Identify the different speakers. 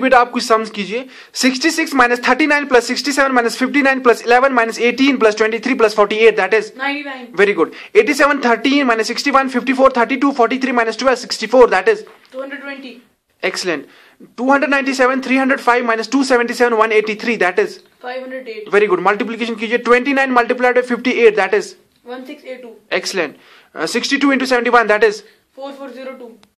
Speaker 1: बेटा आप कुछ सम्स कीजिए 66 minus 39 plus 67 minus 59 plus 11 minus 18 plus 23 plus 48 that is
Speaker 2: 99.
Speaker 1: Very good 87 13 minus 61 54 32 43 minus 12 64 that is
Speaker 2: 220.
Speaker 1: excellent 297 305 minus 277 183 that is
Speaker 2: 508.
Speaker 1: very good multiplication कीजिए 29 multiplied by 58 that is
Speaker 2: 1682.
Speaker 1: excellent uh, 62 into 71 that is
Speaker 2: 4402.